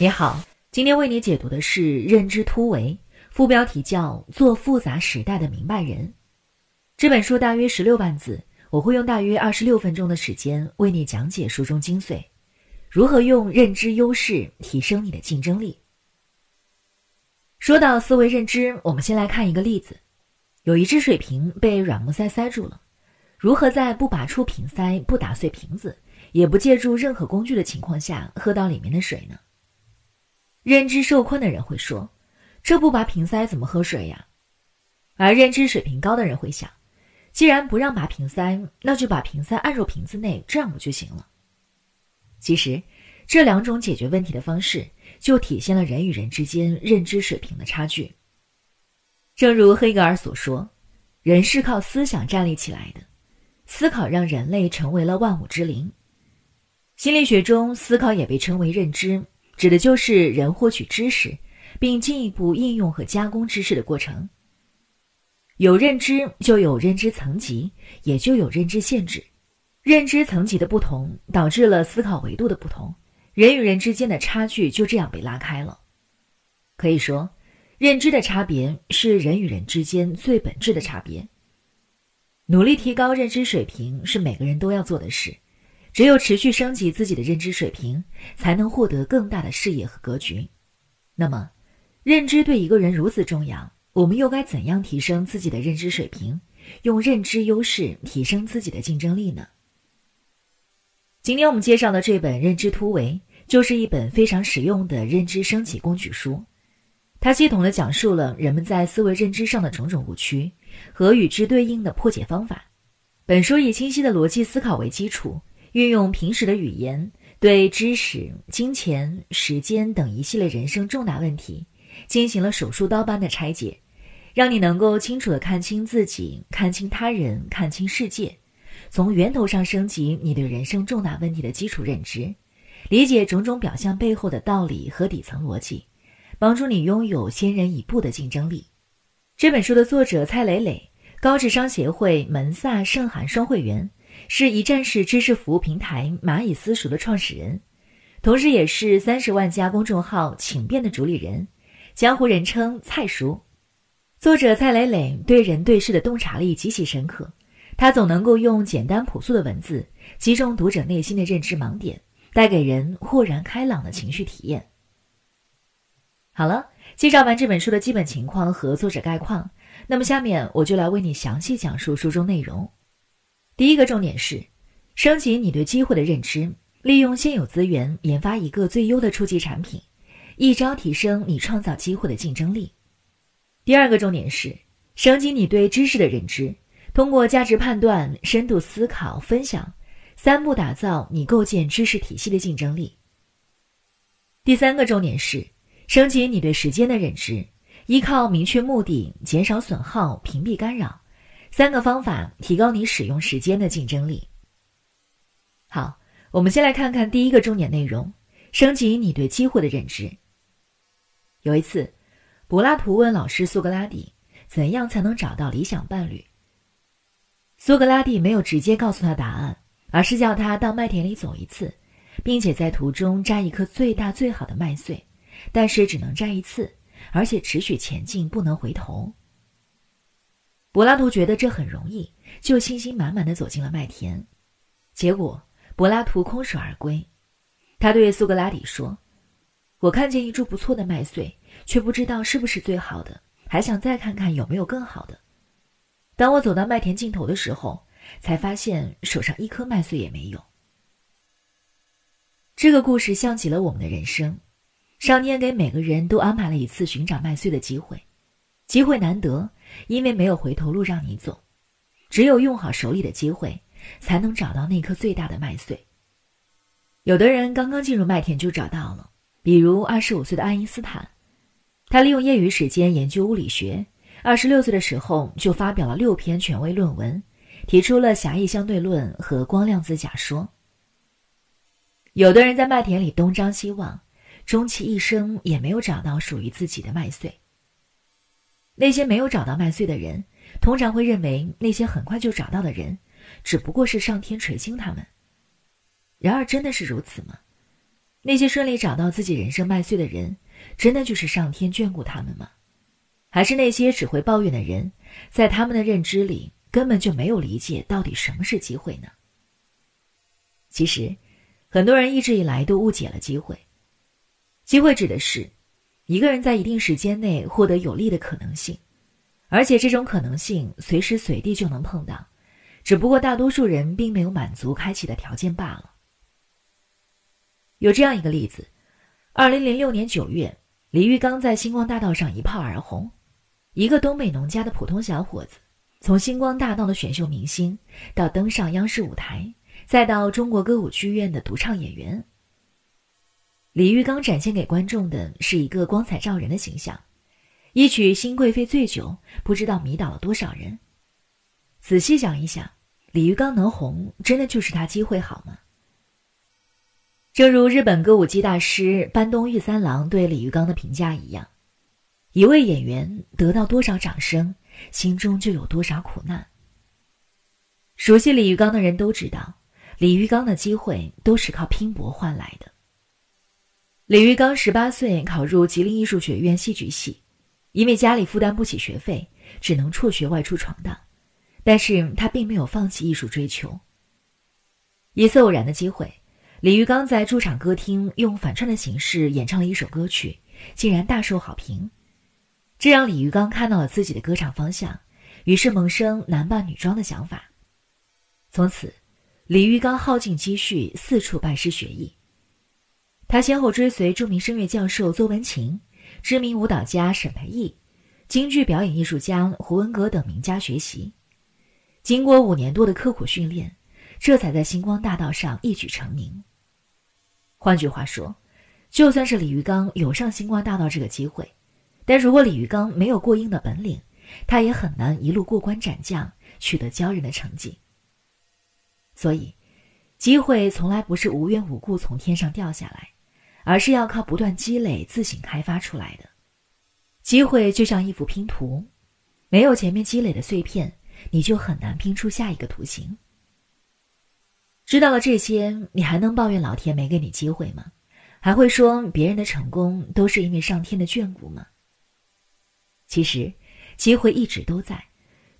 你好，今天为你解读的是《认知突围》，副标题叫“做复杂时代的明白人”。这本书大约十六万字，我会用大约二十六分钟的时间为你讲解书中精髓，如何用认知优势提升你的竞争力。说到思维认知，我们先来看一个例子：有一只水瓶被软木塞塞住了，如何在不拔出瓶塞、不打碎瓶子、也不借助任何工具的情况下喝到里面的水呢？认知受困的人会说：“这不拔瓶塞怎么喝水呀？”而认知水平高的人会想：“既然不让拔瓶塞，那就把瓶塞按入瓶子内，这样不就行了？”其实，这两种解决问题的方式，就体现了人与人之间认知水平的差距。正如黑格尔所说：“人是靠思想站立起来的，思考让人类成为了万物之灵。”心理学中，思考也被称为认知。指的就是人获取知识，并进一步应用和加工知识的过程。有认知就有认知层级，也就有认知限制。认知层级的不同，导致了思考维度的不同，人与人之间的差距就这样被拉开了。可以说，认知的差别是人与人之间最本质的差别。努力提高认知水平是每个人都要做的事。只有持续升级自己的认知水平，才能获得更大的视野和格局。那么，认知对一个人如此重要，我们又该怎样提升自己的认知水平，用认知优势提升自己的竞争力呢？今天我们介绍的这本《认知突围》就是一本非常实用的认知升级工具书，它系统的讲述了人们在思维认知上的种种误区和与之对应的破解方法。本书以清晰的逻辑思考为基础。运用平时的语言，对知识、金钱、时间等一系列人生重大问题，进行了手术刀般的拆解，让你能够清楚的看清自己、看清他人、看清世界，从源头上升级你对人生重大问题的基础认知，理解种种表象背后的道理和底层逻辑，帮助你拥有先人一步的竞争力。这本书的作者蔡磊磊，高智商协会门萨圣涵双会员。是一站式知识服务平台蚂蚁私塾的创始人，同时也是三十万家公众号“请便”的主理人，江湖人称“蔡叔”。作者蔡磊磊对人对事的洞察力极其深刻，他总能够用简单朴素的文字击中读者内心的认知盲点，带给人豁然开朗的情绪体验。好了，介绍完这本书的基本情况和作者概况，那么下面我就来为你详细讲述书中内容。第一个重点是，升级你对机会的认知，利用现有资源研发一个最优的初级产品，一招提升你创造机会的竞争力。第二个重点是，升级你对知识的认知，通过价值判断、深度思考、分享，三步打造你构建知识体系的竞争力。第三个重点是，升级你对时间的认知，依靠明确目的，减少损耗，屏蔽干扰。三个方法提高你使用时间的竞争力。好，我们先来看看第一个重点内容：升级你对机会的认知。有一次，柏拉图问老师苏格拉底：“怎样才能找到理想伴侣？”苏格拉底没有直接告诉他答案，而是叫他到麦田里走一次，并且在途中摘一颗最大最好的麦穗，但是只能摘一次，而且持续前进，不能回头。柏拉图觉得这很容易，就信心满满的走进了麦田。结果，柏拉图空手而归。他对苏格拉底说：“我看见一株不错的麦穗，却不知道是不是最好的，还想再看看有没有更好的。当我走到麦田尽头的时候，才发现手上一颗麦穗也没有。”这个故事像极了我们的人生。上天给每个人都安排了一次寻找麦穗的机会，机会难得。因为没有回头路让你走，只有用好手里的机会，才能找到那颗最大的麦穗。有的人刚刚进入麦田就找到了，比如二十五岁的爱因斯坦，他利用业余时间研究物理学，二十六岁的时候就发表了六篇权威论文，提出了狭义相对论和光量子假说。有的人在麦田里东张西望，终其一生也没有找到属于自己的麦穗。那些没有找到麦穗的人，通常会认为那些很快就找到的人，只不过是上天垂青他们。然而，真的是如此吗？那些顺利找到自己人生麦穗的人，真的就是上天眷顾他们吗？还是那些只会抱怨的人，在他们的认知里根本就没有理解到底什么是机会呢？其实，很多人一直以来都误解了机会。机会指的是一个人在一定时间内获得有利的可能性，而且这种可能性随时随地就能碰到，只不过大多数人并没有满足开启的条件罢了。有这样一个例子：，二零零六年九月，李玉刚在星光大道上一炮而红。一个东北农家的普通小伙子，从星光大道的选秀明星，到登上央视舞台，再到中国歌舞剧院的独唱演员。李玉刚展现给观众的是一个光彩照人的形象，一曲《新贵妃醉酒》不知道迷倒了多少人。仔细想一想，李玉刚能红，真的就是他机会好吗？正如日本歌舞伎大师班东玉三郎对李玉刚的评价一样。一位演员得到多少掌声，心中就有多少苦难。熟悉李玉刚的人都知道，李玉刚的机会都是靠拼搏换来的。李玉刚十八岁考入吉林艺术学院戏剧系，因为家里负担不起学费，只能辍学外出闯荡。但是他并没有放弃艺术追求。一次偶然的机会，李玉刚在驻场歌厅用反串的形式演唱了一首歌曲，竟然大受好评。这让李玉刚看到了自己的歌唱方向，于是萌生男扮女装的想法。从此，李玉刚耗尽积蓄，四处拜师学艺。他先后追随著名声乐教授邹文琴、知名舞蹈家沈培艺、京剧表演艺术家胡文阁等名家学习。经过五年多的刻苦训练，这才在星光大道上一举成名。换句话说，就算是李玉刚有上星光大道这个机会。但如果李玉刚没有过硬的本领，他也很难一路过关斩将，取得骄人的成绩。所以，机会从来不是无缘无故从天上掉下来，而是要靠不断积累、自行开发出来的。机会就像一幅拼图，没有前面积累的碎片，你就很难拼出下一个图形。知道了这些，你还能抱怨老天没给你机会吗？还会说别人的成功都是因为上天的眷顾吗？其实，机会一直都在，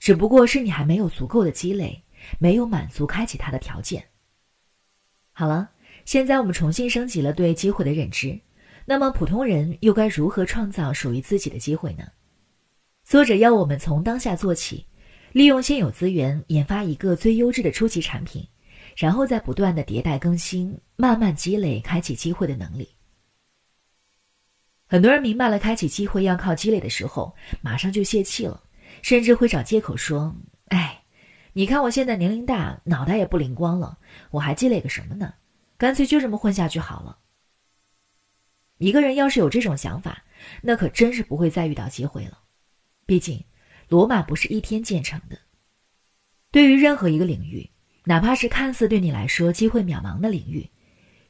只不过是你还没有足够的积累，没有满足开启它的条件。好了，现在我们重新升级了对机会的认知，那么普通人又该如何创造属于自己的机会呢？作者要我们从当下做起，利用现有资源研发一个最优质的初级产品，然后再不断的迭代更新，慢慢积累开启机会的能力。很多人明白了开启机会要靠积累的时候，马上就泄气了，甚至会找借口说：“哎，你看我现在年龄大，脑袋也不灵光了，我还积累个什么呢？干脆就这么混下去好了。”一个人要是有这种想法，那可真是不会再遇到机会了。毕竟，罗马不是一天建成的。对于任何一个领域，哪怕是看似对你来说机会渺茫的领域，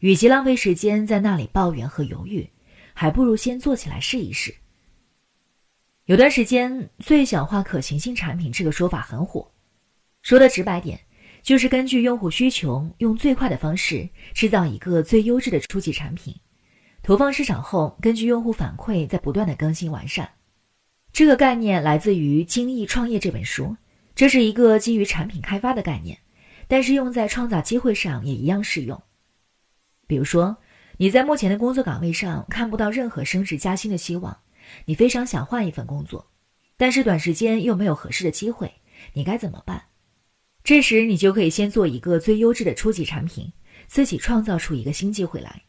与其浪费时间在那里抱怨和犹豫。还不如先做起来试一试。有段时间，“最小化可行性产品”这个说法很火。说的直白点，就是根据用户需求，用最快的方式制造一个最优质的初级产品，投放市场后，根据用户反馈，在不断的更新完善。这个概念来自于《精益创业》这本书，这是一个基于产品开发的概念，但是用在创造机会上也一样适用。比如说。你在目前的工作岗位上看不到任何升职加薪的希望，你非常想换一份工作，但是短时间又没有合适的机会，你该怎么办？这时你就可以先做一个最优质的初级产品，自己创造出一个新机会来。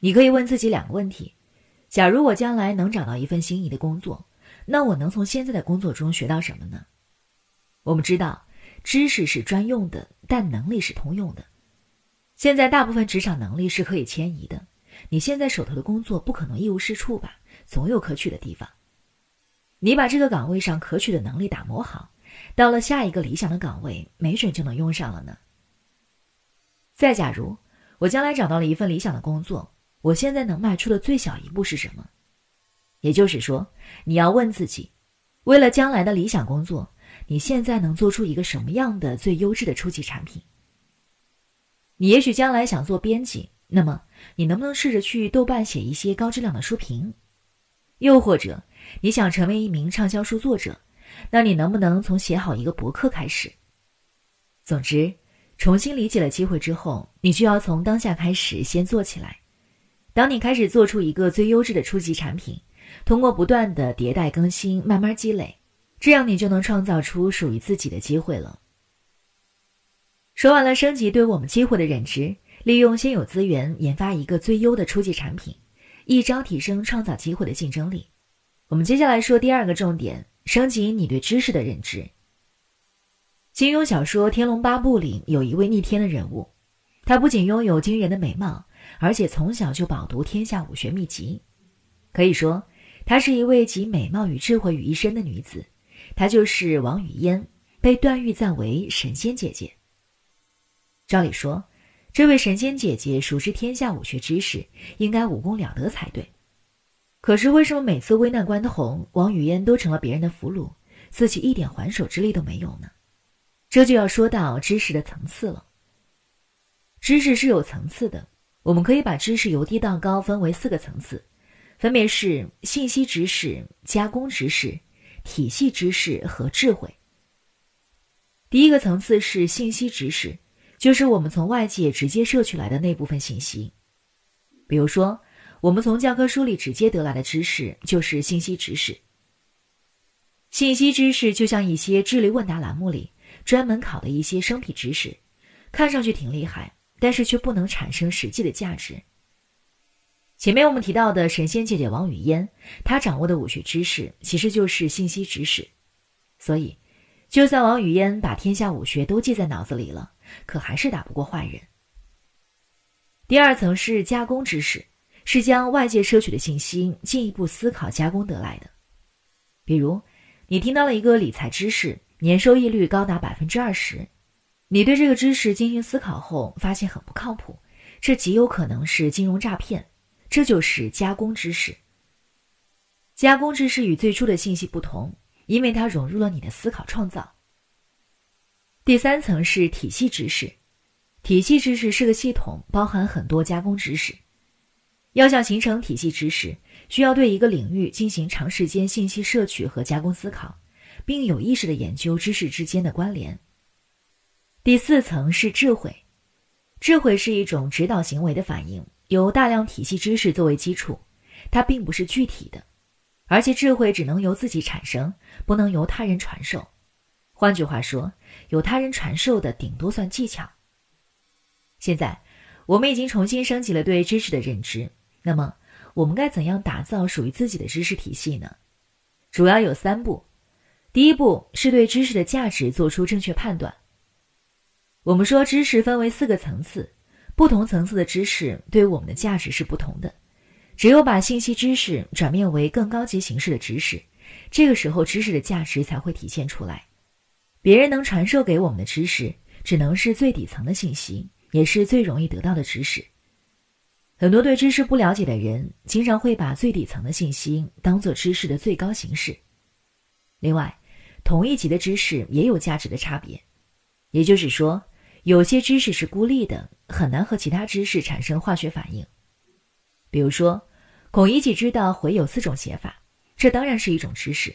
你可以问自己两个问题：假如我将来能找到一份心仪的工作，那我能从现在的工作中学到什么呢？我们知道，知识是专用的，但能力是通用的。现在大部分职场能力是可以迁移的，你现在手头的工作不可能一无是处吧？总有可取的地方。你把这个岗位上可取的能力打磨好，到了下一个理想的岗位，没准就能用上了呢。再假如我将来找到了一份理想的工作，我现在能迈出的最小一步是什么？也就是说，你要问自己，为了将来的理想工作，你现在能做出一个什么样的最优质的初级产品？你也许将来想做编辑，那么你能不能试着去豆瓣写一些高质量的书评？又或者，你想成为一名畅销书作者，那你能不能从写好一个博客开始？总之，重新理解了机会之后，你就要从当下开始先做起来。当你开始做出一个最优质的初级产品，通过不断的迭代更新，慢慢积累，这样你就能创造出属于自己的机会了。说完了升级对我们机会的认知，利用现有资源研发一个最优的初级产品。一招提升创造机会的竞争力。我们接下来说第二个重点：升级你对知识的认知。金庸小说《天龙八部》里有一位逆天的人物，他不仅拥有惊人的美貌，而且从小就饱读天下武学秘籍。可以说，她是一位集美貌与智慧于一身的女子。她就是王语嫣，被段誉赞为神仙姐姐。照理说。这位神仙姐姐熟知天下武学知识，应该武功了得才对。可是为什么每次危难关头，王语嫣都成了别人的俘虏，自己一点还手之力都没有呢？这就要说到知识的层次了。知识是有层次的，我们可以把知识由低到高分为四个层次，分别是信息知识、加工知识、体系知识和智慧。第一个层次是信息知识。就是我们从外界直接摄取来的那部分信息，比如说，我们从教科书里直接得来的知识就是信息知识。信息知识就像一些智力问答栏目里专门考的一些生僻知识，看上去挺厉害，但是却不能产生实际的价值。前面我们提到的神仙姐姐王语嫣，她掌握的武学知识其实就是信息知识，所以，就算王语嫣把天下武学都记在脑子里了。可还是打不过坏人。第二层是加工知识，是将外界摄取的信息进一步思考加工得来的。比如，你听到了一个理财知识，年收益率高达百分之二十，你对这个知识进行思考后，发现很不靠谱，这极有可能是金融诈骗。这就是加工知识。加工知识与最初的信息不同，因为它融入了你的思考创造。第三层是体系知识，体系知识是个系统，包含很多加工知识。要想形成体系知识，需要对一个领域进行长时间信息摄取和加工思考，并有意识的研究知识之间的关联。第四层是智慧，智慧是一种指导行为的反应，由大量体系知识作为基础，它并不是具体的，而且智慧只能由自己产生，不能由他人传授。换句话说，有他人传授的，顶多算技巧。现在，我们已经重新升级了对知识的认知。那么，我们该怎样打造属于自己的知识体系呢？主要有三步。第一步是对知识的价值做出正确判断。我们说，知识分为四个层次，不同层次的知识对我们的价值是不同的。只有把信息知识转变为更高级形式的知识，这个时候知识的价值才会体现出来。别人能传授给我们的知识，只能是最底层的信息，也是最容易得到的知识。很多对知识不了解的人，经常会把最底层的信息当做知识的最高形式。另外，同一级的知识也有价值的差别，也就是说，有些知识是孤立的，很难和其他知识产生化学反应。比如说，孔乙己知道“回”有四种写法，这当然是一种知识。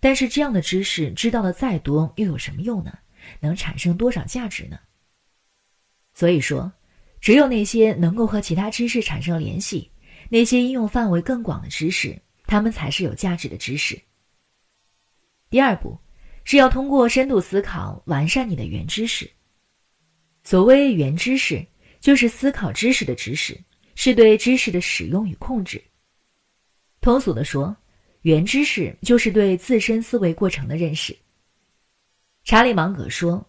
但是这样的知识知道的再多又有什么用呢？能产生多少价值呢？所以说，只有那些能够和其他知识产生联系、那些应用范围更广的知识，它们才是有价值的知识。第二步，是要通过深度思考完善你的原知识。所谓原知识，就是思考知识的知识，是对知识的使用与控制。通俗的说。原知识就是对自身思维过程的认识。查理芒格说：“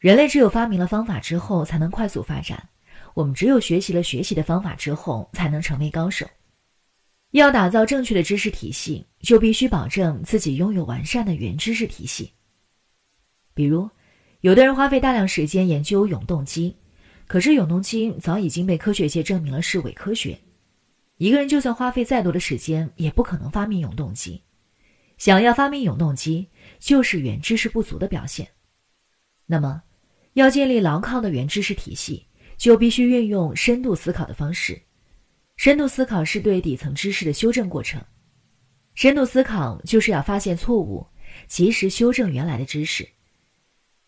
人类只有发明了方法之后，才能快速发展。我们只有学习了学习的方法之后，才能成为高手。要打造正确的知识体系，就必须保证自己拥有完善的原知识体系。比如，有的人花费大量时间研究永动机，可是永动机早已经被科学界证明了是伪科学。”一个人就算花费再多的时间，也不可能发明永动机。想要发明永动机，就是原知识不足的表现。那么，要建立牢靠的原知识体系，就必须运用深度思考的方式，深度思考是对底层知识的修正过程。深度思考就是要发现错误，及时修正原来的知识。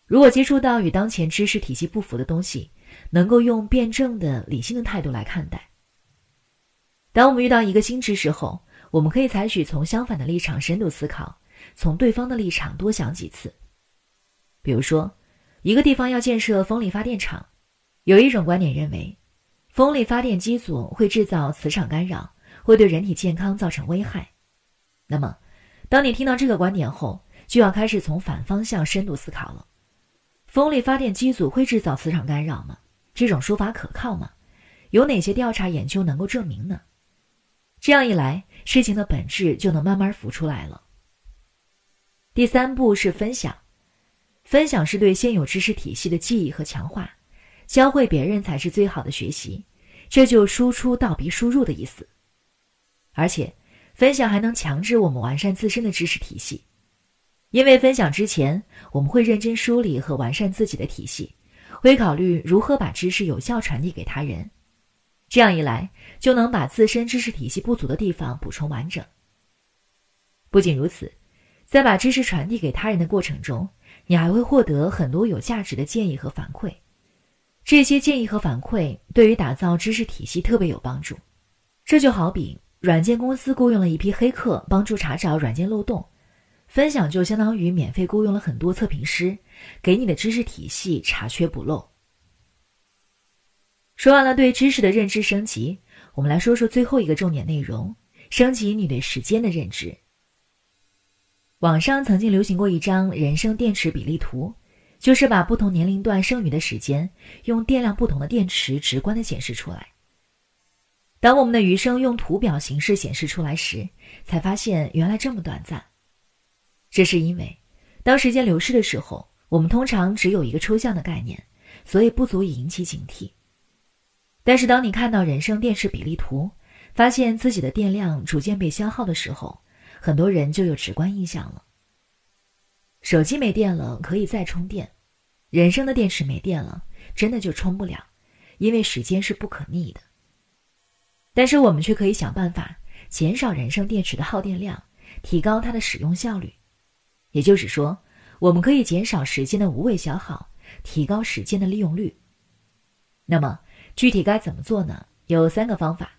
如果接触到与当前知识体系不符的东西，能够用辩证的、理性的态度来看待。当我们遇到一个新知识后，我们可以采取从相反的立场深度思考，从对方的立场多想几次。比如说，一个地方要建设风力发电厂，有一种观点认为，风力发电机组会制造磁场干扰，会对人体健康造成危害。那么，当你听到这个观点后，就要开始从反方向深度思考了。风力发电机组会制造磁场干扰吗？这种说法可靠吗？有哪些调查研究能够证明呢？这样一来，事情的本质就能慢慢浮出来了。第三步是分享，分享是对现有知识体系的记忆和强化，教会别人才是最好的学习，这就输出倒逼输入的意思。而且，分享还能强制我们完善自身的知识体系，因为分享之前，我们会认真梳理和完善自己的体系，会考虑如何把知识有效传递给他人。这样一来，就能把自身知识体系不足的地方补充完整。不仅如此，在把知识传递给他人的过程中，你还会获得很多有价值的建议和反馈。这些建议和反馈对于打造知识体系特别有帮助。这就好比软件公司雇佣了一批黑客帮助查找软件漏洞，分享就相当于免费雇佣了很多测评师，给你的知识体系查缺补漏。说完了对知识的认知升级，我们来说说最后一个重点内容：升级你对时间的认知。网上曾经流行过一张人生电池比例图，就是把不同年龄段剩余的时间用电量不同的电池直观的显示出来。当我们的余生用图表形式显示出来时，才发现原来这么短暂。这是因为，当时间流逝的时候，我们通常只有一个抽象的概念，所以不足以引起警惕。但是，当你看到人生电池比例图，发现自己的电量逐渐被消耗的时候，很多人就有直观印象了。手机没电了可以再充电，人生的电池没电了，真的就充不了，因为时间是不可逆的。但是我们却可以想办法减少人生电池的耗电量，提高它的使用效率。也就是说，我们可以减少时间的无谓消耗，提高时间的利用率。那么，具体该怎么做呢？有三个方法。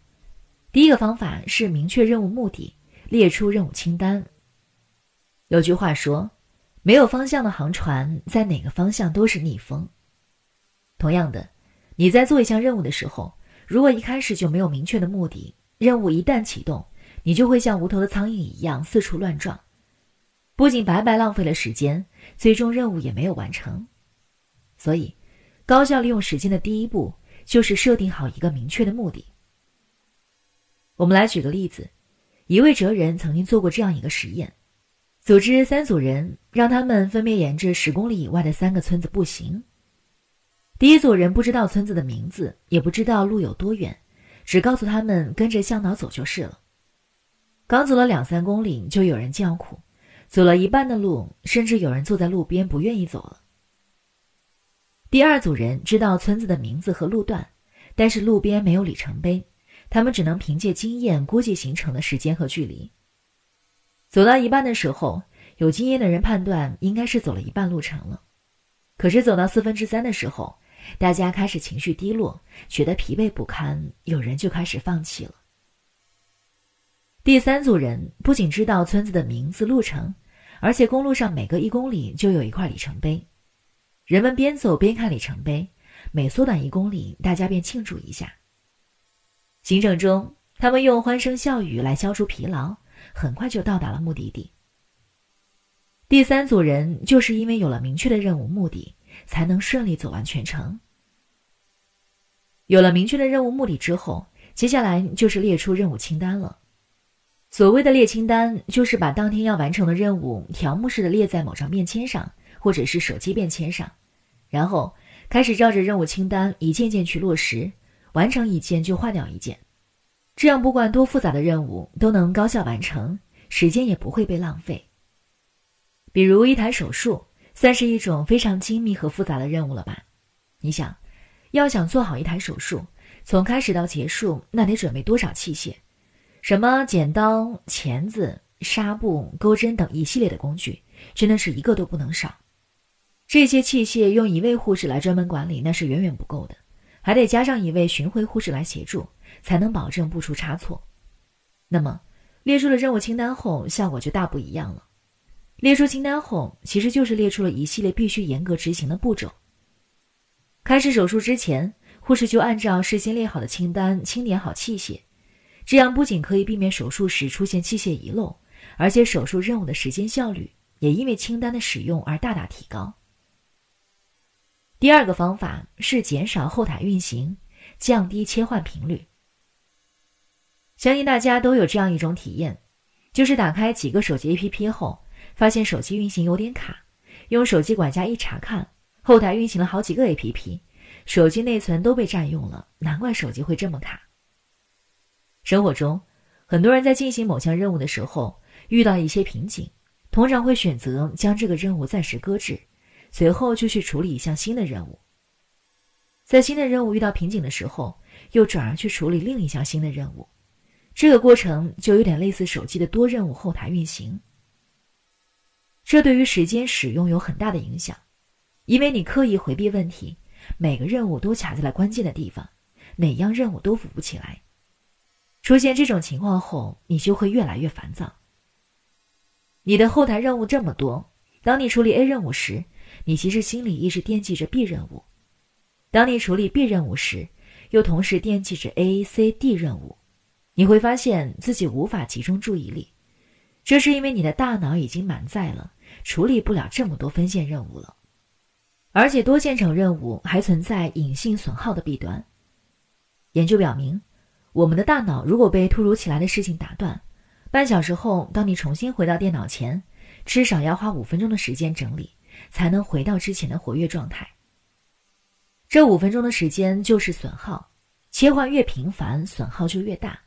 第一个方法是明确任务目的，列出任务清单。有句话说：“没有方向的航船，在哪个方向都是逆风。”同样的，你在做一项任务的时候，如果一开始就没有明确的目的，任务一旦启动，你就会像无头的苍蝇一样四处乱撞，不仅白白浪费了时间，最终任务也没有完成。所以，高效利用时间的第一步。就是设定好一个明确的目的。我们来举个例子，一位哲人曾经做过这样一个实验：组织三组人，让他们分别沿着十公里以外的三个村子步行。第一组人不知道村子的名字，也不知道路有多远，只告诉他们跟着向导走就是了。刚走了两三公里，就有人叫苦；走了一半的路，甚至有人坐在路边不愿意走了。第二组人知道村子的名字和路段，但是路边没有里程碑，他们只能凭借经验估计行程的时间和距离。走到一半的时候，有经验的人判断应该是走了一半路程了，可是走到四分之三的时候，大家开始情绪低落，觉得疲惫不堪，有人就开始放弃了。第三组人不仅知道村子的名字、路程，而且公路上每隔一公里就有一块里程碑。人们边走边看里程碑，每缩短一公里，大家便庆祝一下。行程中，他们用欢声笑语来消除疲劳，很快就到达了目的地。第三组人就是因为有了明确的任务目的，才能顺利走完全程。有了明确的任务目的之后，接下来就是列出任务清单了。所谓的列清单，就是把当天要完成的任务条目式的列在某张便签上。或者是手机便签上，然后开始照着任务清单一件件去落实，完成一件就划掉一件，这样不管多复杂的任务都能高效完成，时间也不会被浪费。比如一台手术，算是一种非常精密和复杂的任务了吧？你想，要想做好一台手术，从开始到结束，那得准备多少器械？什么剪刀、钳子、纱布、钩针等一系列的工具，真的是一个都不能少。这些器械用一位护士来专门管理，那是远远不够的，还得加上一位巡回护士来协助，才能保证不出差错。那么，列出了任务清单后，效果就大不一样了。列出清单后，其实就是列出了一系列必须严格执行的步骤。开始手术之前，护士就按照事先列好的清单清点好器械，这样不仅可以避免手术时出现器械遗漏，而且手术任务的时间效率也因为清单的使用而大大提高。第二个方法是减少后台运行，降低切换频率。相信大家都有这样一种体验，就是打开几个手机 APP 后，发现手机运行有点卡，用手机管家一查看，后台运行了好几个 APP，手机内存都被占用了，难怪手机会这么卡。生活中，很多人在进行某项任务的时候遇到一些瓶颈，通常会选择将这个任务暂时搁置。随后就去处理一项新的任务，在新的任务遇到瓶颈的时候，又转而去处理另一项新的任务，这个过程就有点类似手机的多任务后台运行。这对于时间使用有很大的影响，因为你刻意回避问题，每个任务都卡在了关键的地方，每样任务都扶不起来。出现这种情况后，你就会越来越烦躁。你的后台任务这么多，当你处理 A 任务时，你其实心里一直惦记着 B 任务，当你处理 B 任务时，又同时惦记着 A、C、D 任务，你会发现自己无法集中注意力，这是因为你的大脑已经满载了，处理不了这么多分线任务了，而且多线程任务还存在隐性损耗的弊端。研究表明，我们的大脑如果被突如其来的事情打断，半小时后，当你重新回到电脑前，至少要花五分钟的时间整理。才能回到之前的活跃状态。这五分钟的时间就是损耗，切换越频繁，损耗就越大，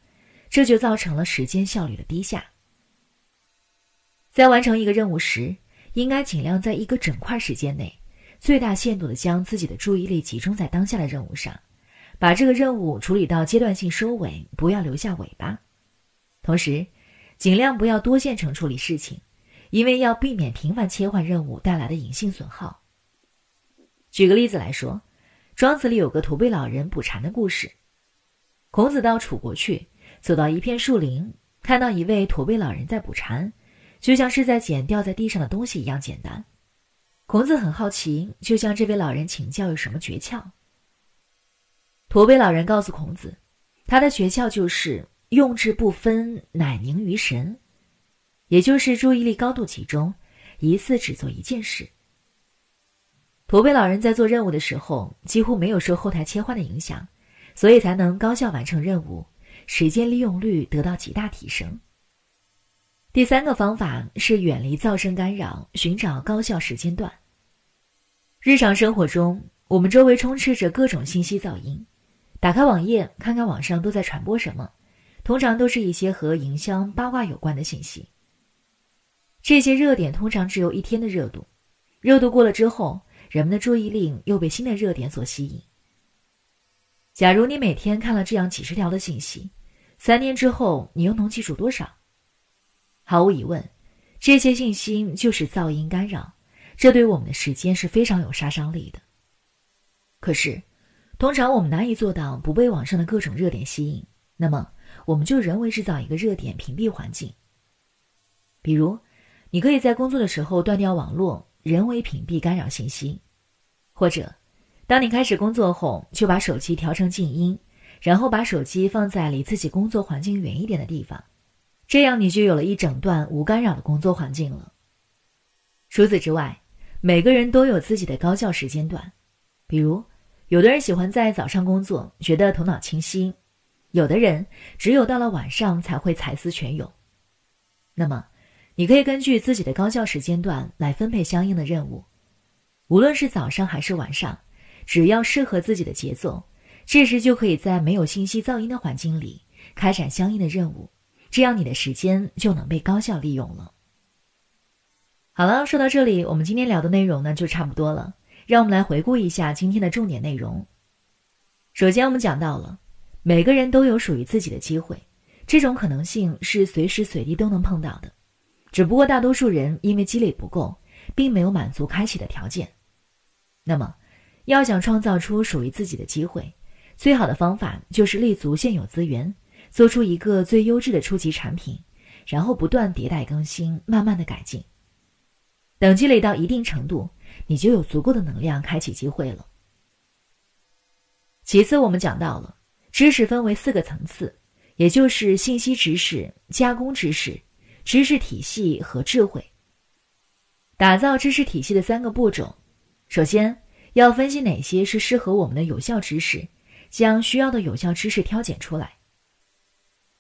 这就造成了时间效率的低下。在完成一个任务时，应该尽量在一个整块时间内，最大限度地将自己的注意力集中在当下的任务上，把这个任务处理到阶段性收尾，不要留下尾巴。同时，尽量不要多线程处理事情。因为要避免频繁切换任务带来的隐性损耗。举个例子来说，《庄子》里有个驼背老人捕蝉的故事。孔子到楚国去，走到一片树林，看到一位驼背老人在捕蝉，就像是在捡掉在地上的东西一样简单。孔子很好奇，就向这位老人请教有什么诀窍。驼背老人告诉孔子，他的诀窍就是用志不分，乃凝于神。也就是注意力高度集中，一次只做一件事。驼背老人在做任务的时候几乎没有受后台切换的影响，所以才能高效完成任务，时间利用率得到极大提升。第三个方法是远离噪声干扰，寻找高效时间段。日常生活中，我们周围充斥着各种信息噪音，打开网页看看网上都在传播什么，通常都是一些和营销八卦有关的信息。这些热点通常只有一天的热度，热度过了之后，人们的注意力又被新的热点所吸引。假如你每天看了这样几十条的信息，三年之后你又能记住多少？毫无疑问，这些信息就是噪音干扰，这对我们的时间是非常有杀伤力的。可是，通常我们难以做到不被网上的各种热点吸引，那么我们就人为制造一个热点屏蔽环境，比如。你可以在工作的时候断掉网络，人为屏蔽干扰信息，或者，当你开始工作后，就把手机调成静音，然后把手机放在离自己工作环境远一点的地方，这样你就有了一整段无干扰的工作环境了。除此之外，每个人都有自己的高效时间段，比如，有的人喜欢在早上工作，觉得头脑清晰；有的人只有到了晚上才会才思泉涌。那么。你可以根据自己的高效时间段来分配相应的任务，无论是早上还是晚上，只要适合自己的节奏，这时就可以在没有信息噪音的环境里开展相应的任务，这样你的时间就能被高效利用了。好了，说到这里，我们今天聊的内容呢就差不多了。让我们来回顾一下今天的重点内容。首先，我们讲到了每个人都有属于自己的机会，这种可能性是随时随地都能碰到的。只不过大多数人因为积累不够，并没有满足开启的条件。那么，要想创造出属于自己的机会，最好的方法就是立足现有资源，做出一个最优质的初级产品，然后不断迭代更新，慢慢的改进。等积累到一定程度，你就有足够的能量开启机会了。其次，我们讲到了知识分为四个层次，也就是信息知识、加工知识。知识体系和智慧。打造知识体系的三个步骤：首先，要分析哪些是适合我们的有效知识，将需要的有效知识挑拣出来；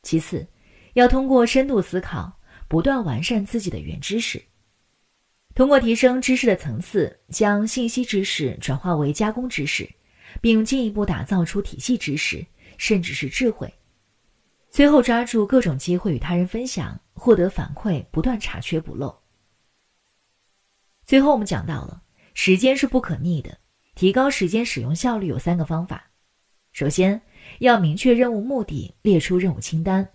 其次，要通过深度思考，不断完善自己的原知识；通过提升知识的层次，将信息知识转化为加工知识，并进一步打造出体系知识，甚至是智慧。最后，抓住各种机会与他人分享。获得反馈，不断查缺补漏。最后，我们讲到了时间是不可逆的，提高时间使用效率有三个方法。首先，要明确任务目的，列出任务清单。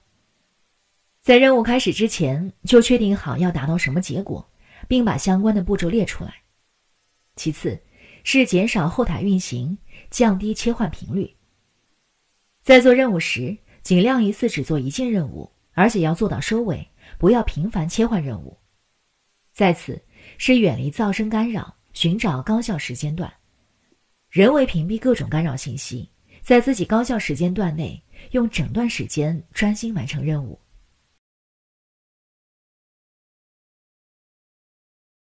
在任务开始之前，就确定好要达到什么结果，并把相关的步骤列出来。其次，是减少后台运行，降低切换频率。在做任务时，尽量一次只做一件任务。而且要做到收尾，不要频繁切换任务。再次是远离噪声干扰，寻找高效时间段，人为屏蔽各种干扰信息，在自己高效时间段内用整段时间专心完成任务。